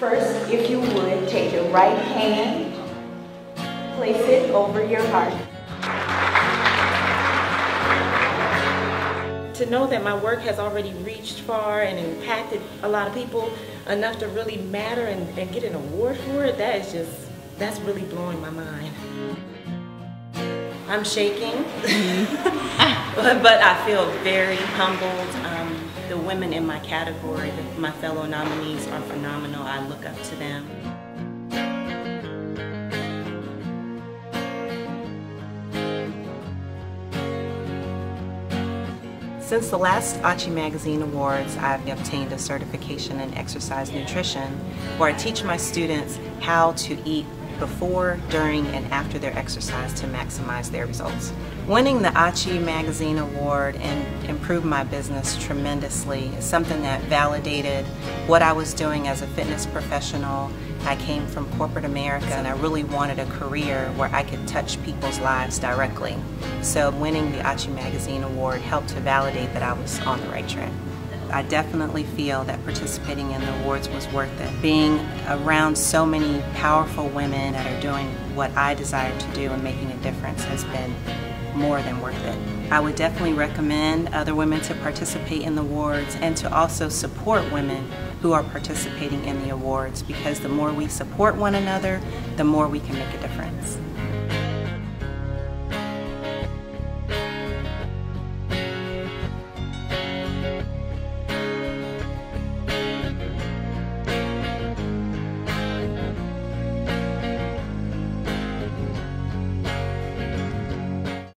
First, if you would, take your right hand, place it over your heart. To know that my work has already reached far and impacted a lot of people enough to really matter and, and get an award for it, that is just, that's really blowing my mind. I'm shaking, but, I feel very humbled. Um, the women in my category, my fellow nominees are phenomenal. I look up to them. Since the last Achi Magazine Awards, I've obtained a certification in exercise nutrition where I teach my students how to eat before, during, and after their exercise to maximize their results. Winning the Achi Magazine Award and improved my business tremendously. It's something that validated what I was doing as a fitness professional. I came from corporate America and I really wanted a career where I could touch people's lives directly. So winning the Achi Magazine Award helped to validate that I was on the right track. I definitely feel that participating in the awards was worth it. Being around so many powerful women that are doing what I desire to do and making a difference has been more than worth it. I would definitely recommend other women to participate in the awards and to also support women who are participating in the awards because the more we support one another, the more we can make a difference.